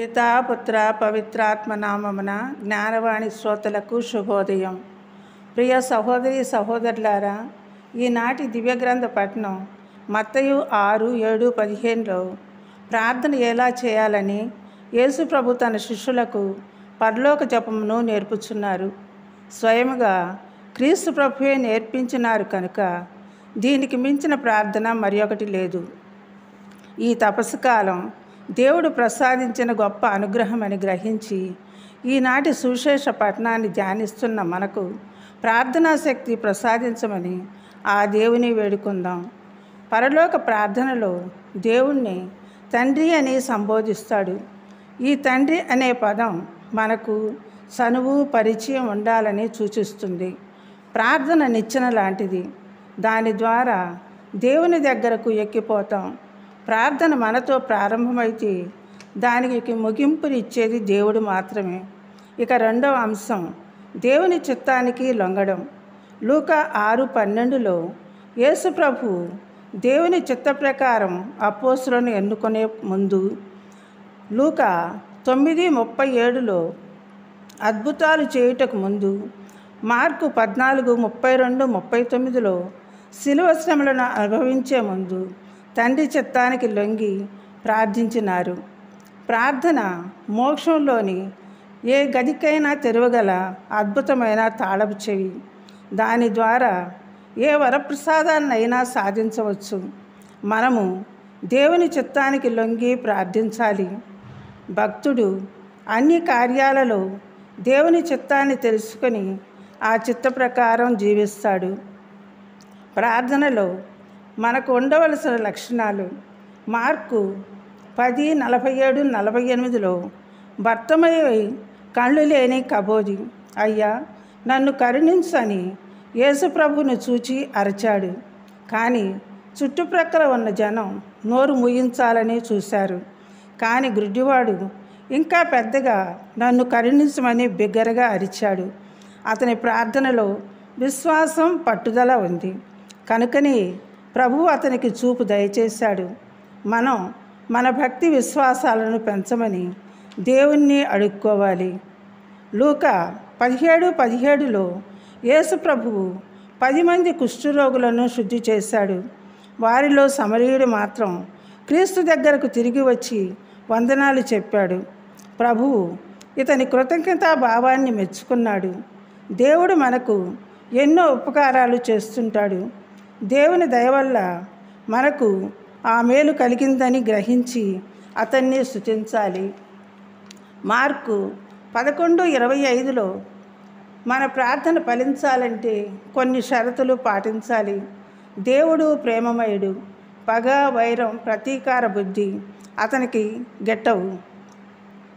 పితా పుత్ర పవిత్రాత్మ నామమున జ్ఞానవాణి శ్రోతలకు శుభోదయం. ప్రియ సహోదరి సహోదరులారా ఈనాటి దివ్యగ్రంథ పఠనం మత్తయు ఆరు ఏడు పదిహేనులో ప్రార్థన ఎలా చేయాలని యేసు ప్రభు తన శిష్యులకు పరలోక జపమును నేర్పుచున్నారు. స్వయముగా క్రీస్తు ప్రభువే నేర్పించినారు కనుక దీనికి మించిన ప్రార్థన మరి ఒకటి లేదు. ఈ తపస్సు కాలం దేవుడు ప్రసాదించిన గొప్ప అనుగ్రహం అని గ్రహించి ఈనాటి సువిశేష పట్టణాన్ని ధ్యానిస్తున్న మనకు ప్రార్థనా శక్తి ప్రసాదించమని ఆ దేవుని వేడుకుందాం. పరలోక ప్రార్థనలో దేవుణ్ణి తండ్రి అని సంబోధిస్తాడు. ఈ తండ్రి అనే పదం మనకు చనువు పరిచయం ఉండాలని సూచిస్తుంది. ప్రార్థన నిచ్చెన లాంటిది. దాని ద్వారా దేవుని దగ్గరకు ఎక్కిపోతాం. ప్రార్థన మనతో ప్రారంభమైతే దానికి ముగింపునిచ్చేది దేవుడు మాత్రమే. ఇక రెండవ అంశం దేవుని చిత్తానికి లొంగడం. లూక ఆరు పన్నెండులో యేసుప్రభు దేవుని చిత్త ప్రకారం అపోసులను ఎన్నుకునే ముందు లూక తొమ్మిది ముప్పై ఏడులో అద్భుతాలు చేయుటకు ముందు మార్కు పద్నాలుగు ముప్పై రెండు ముప్పై తొమ్మిదిలో శిలువ శ్రమలను అనుభవించే ముందు తండ్రి చిత్తానికి లొంగి ప్రార్థించినారు. ప్రార్థన మోక్షంలోని ఏ గదికైనా తెరవగల అద్భుతమైన తాళపు చెవి. దాని ద్వారా ఏ వరప్రసాదాన్నైనా సాధించవచ్చు. మనము దేవుని చిత్తానికి లొంగి ప్రార్థించాలి. భక్తుడు అన్ని కార్యాలలో దేవుని చిత్తాన్ని తెలుసుకొని ఆ చిత్త ప్రకారం జీవిస్తాడు. ప్రార్థనలో మనకు ఉండవలసిన లక్షణాలు. మార్కు పది నలభై ఏడు నలభై ఎనిమిదిలో భర్తమయ్య కళ్ళు లేని కబోది అయ్యా నన్ను కరుణించని యేసుప్రభుని చూచి అరిచాడు. కానీ చుట్టుప్రక్కల ఉన్న జనం నోరు ముయించాలని చూశారు. కానీ గుడ్డివాడు ఇంకా పెద్దగా నన్ను కరుణించమని బిగ్గరగా అరిచాడు. అతని ప్రార్థనలో విశ్వాసం పట్టుదల ఉంది. కనుకనే ప్రభువు అతనికి చూపు దయచేశాడు. మనం మన భక్తి విశ్వాసాలను పెంచమని దేవుణ్ణి అడుక్కోవాలి. లూక పదిహేడు పదిహేడులో యేసు ప్రభువు పది మంది కుష్ఠరోగులను శుద్ధి చేశాడు. వారిలో సమరీయుడు మాత్రం క్రీస్తు దగ్గరకు తిరిగి వచ్చి వందనాలు చెప్పాడు. ప్రభువు ఇతని కృతజ్ఞతా భావాన్ని మెచ్చుకున్నాడు. దేవుడు మనకు ఎన్నో ఉపకారాలు చేస్తుంటాడు. దేవుని దయ వల్ల మనకు ఆ మేలు కలిగిందని గ్రహించి అతన్ని స్థుతించాలి మార్కు పదకొండు ఇరవై ఐదులో మన ప్రార్థన ఫలించాలంటే కొన్ని షరతులు పాటించాలి. దేవుడు ప్రేమమయుడు పగ వైరం ప్రతీకార బుద్ధి అతనికి గెట్టవు.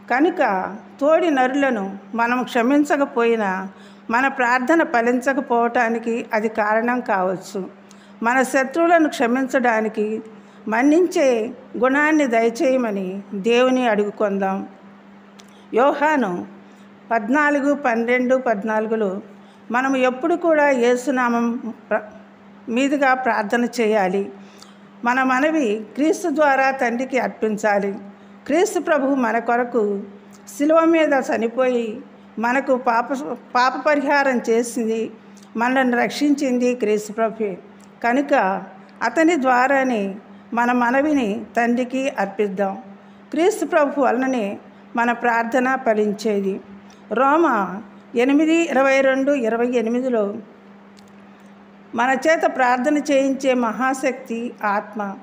కనుక తోడి నరులను మనం క్షమించకపోయినా మన ప్రార్థన ఫలించకపోవటానికి అది కారణం కావచ్చు. మన శత్రువులను క్షమించడానికి మన్నించే గుణాన్ని దయచేయమని దేవుని అడుగుకుందాం. యోహాను పద్నాలుగు పన్నెండు పద్నాలుగులో మనం ఎప్పుడు కూడా యేసునామం మీదుగా ప్రార్థన చేయాలి. మన మనవి క్రీస్తు ద్వారా తండ్రికి అర్పించాలి. క్రీస్తు ప్రభు మన కొరకు శిలువ మీద చనిపోయి మనకు పాప పాప పరిహారం చేసింది మనల్ని రక్షించింది క్రీస్తు ప్రభు కనుక అతని ద్వారానే మన మనవిని తండ్రికి అర్పిద్దాం. క్రీస్తు ప్రభు వలననే మన ప్రార్థన ఫలించేది. రోమ ఎనిమిది ఇరవై రెండు ఇరవై ఎనిమిదిలో మన చేత ప్రార్థన చేయించే మహాశక్తి ఆత్మ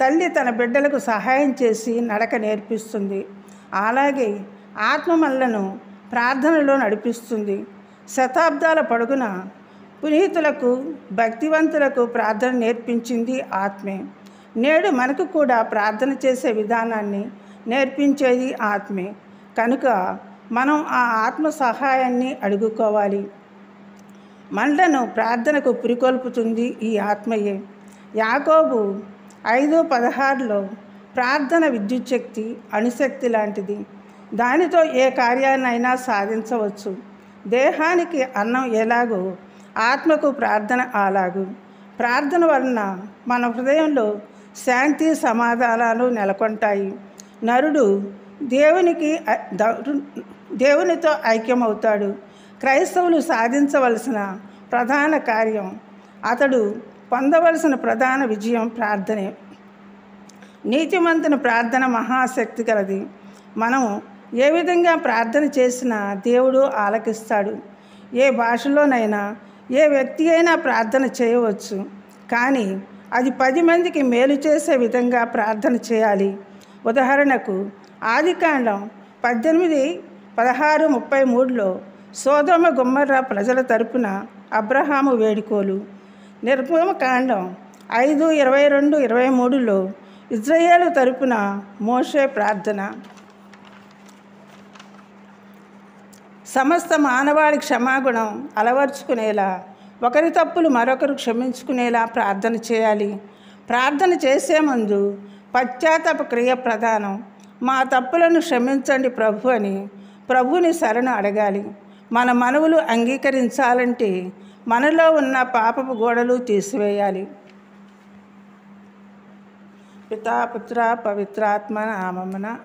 తల్లి తన బిడ్డలకు సహాయం చేసి నడక నేర్పిస్తుంది. అలాగే ఆత్మ మనలను ప్రార్థనలో నడిపిస్తుంది. శతాబ్దాల పొడుగున పునీతులకు భక్తివంతులకు ప్రార్థన నేర్పించింది ఆత్మే. నేడు మనకు కూడా ప్రార్థన చేసే విధానాన్ని నేర్పించేది ఆత్మే. కనుక మనం ఆ ఆత్మ సహాయాన్ని అడుగుకోవాలి. మనలను ప్రార్థనకు పురికొల్పుతుంది ఈ ఆత్మయే. యాకోబు ఐదు పదహారులో ప్రార్థన విద్యుత్ శక్తి అణుశక్తి లాంటిది. దానితో ఏ కార్యాన్నైనా సాధించవచ్చు. దేహానికి అన్నం ఎలాగో ఆత్మకు ప్రార్థన అలాగు ప్రార్థన వలన మన హృదయంలో శాంతి సమాధానాలు నెలకొంటాయి. నరుడు దేవునికి ఐ- దేవునితో ఐక్యమవుతాడు. క్రైస్తవులు సాధించవలసిన ప్రధాన కార్యం అతడు పొందవలసిన ప్రధాన విజయం ప్రార్థనే. నీతిమంతుని ప్రార్థన మహాశక్తి కలది మనం ఏ విధంగా ప్రార్థన చేసినా దేవుడు ఆలకిస్తాడు. ఏ భాషలోనైనా ఏ వ్యక్తి అయినా ప్రార్థన చేయవచ్చు. కానీ అది పది మందికి మేలు చేసే విధంగా ప్రార్థన చేయాలి. ఉదాహరణకు ఆదికాండం పద్దెనిమిది పదహారు ముప్పై మూడులో సోదమ గుమ్మర్ర ప్రజల తరపున అబ్రహాము వేడుకోలు. నిర్గమకాండం ఐదు ఇరవై రెండు ఇరవై మూడులో ఇజ్రాయేలు తరపున మోషే ప్రార్థన. సమస్త మానవాళి క్షమాగుణం అలవర్చుకునేలా ఒకరి తప్పులు మరొకరు క్షమించుకునేలా ప్రార్థన చేయాలి. ప్రార్థన చేసే ముందు పశ్చాత్తాప క్రియ ప్రధానం. మా తప్పులను క్షమించండి ప్రభు అని ప్రభుని శరణు అడగాలి. మన మనవులు అంగీకరించాలంటే మనలో ఉన్న పాపపు గోడలు తీసివేయాలి. పితా పుత్ర పవిత్రాత్మ నామమున